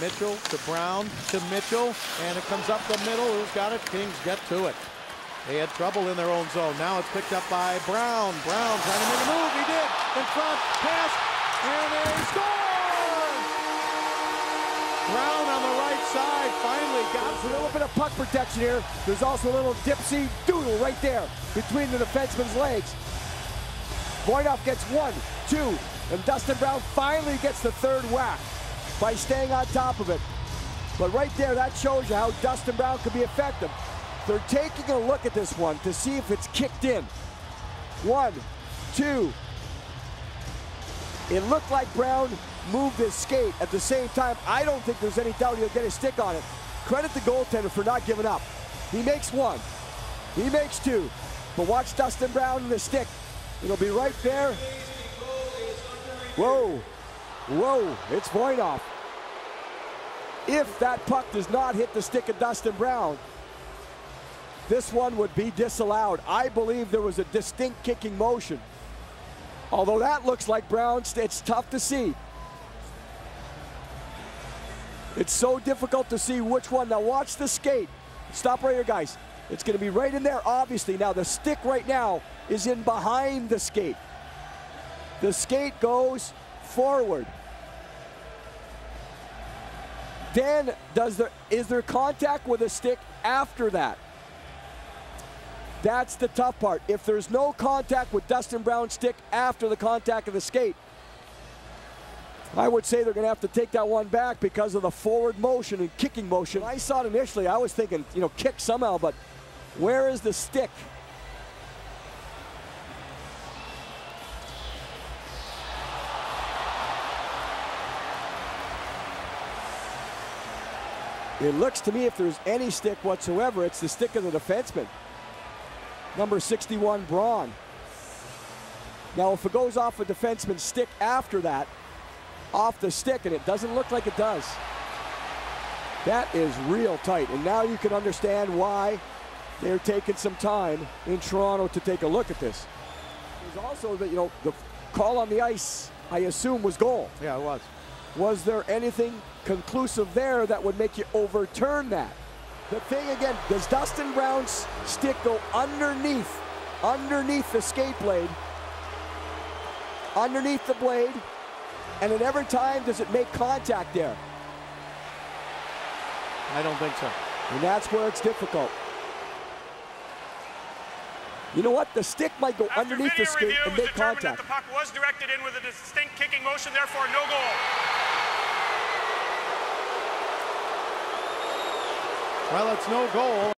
Mitchell to Brown to Mitchell, and it comes up the middle. Who's got it? Kings get to it. They had trouble in their own zone. Now it's picked up by Brown. Brown trying to make a move. He did. In front, pass, and they score! Brown on the right side finally got a little bit of puck protection here. There's also a little dipsy doodle right there between the defenseman's legs. Voynov gets one, two, and Dustin Brown finally gets the third whack by staying on top of it. But right there, that shows you how Dustin Brown can be effective. They're taking a look at this one to see if it's kicked in. One, two. It looked like Brown moved his skate. At the same time, I don't think there's any doubt he'll get a stick on it. Credit the goaltender for not giving up. He makes one. He makes two. But watch Dustin Brown and the stick. It'll be right there. Whoa. Whoa. It's Voynov. If that puck does not hit the stick of Dustin Brown, this one would be disallowed. I believe there was a distinct kicking motion. Although that looks like Brown's, it's tough to see. It's so difficult to see which one. Now watch the skate. Stop right here, guys. It's going to be right in there, obviously. Now the stick right now is in behind the skate. The skate goes forward. Then does there is there contact with a stick after that? That's the tough part. If there's no contact with Dustin Brown's stick after the contact of the skate, I would say they're going to have to take that one back because of the forward motion and kicking motion. When I saw it initially, I was thinking, you know, kick somehow, but where is the stick? It looks to me if there's any stick whatsoever, it's the stick of the defenseman. Number 61, Braun. Now, if it goes off a defenseman's stick after that, off the stick, and it doesn't look like it does, that is real tight. And now you can understand why they're taking some time in Toronto to take a look at this. There's also the, you know, the call on the ice, I assume, was goal. Yeah, it was. Was there anything conclusive there that would make you overturn that? The thing again, does Dustin Brown's stick go underneath, underneath the skate blade, underneath the blade, and at every time does it make contact there? I don't think so. And that's where it's difficult. You know what? The stick might go After underneath the video skate and make contact. the puck was directed in with a distinct kicking motion, therefore no goal. Well, it's no goal.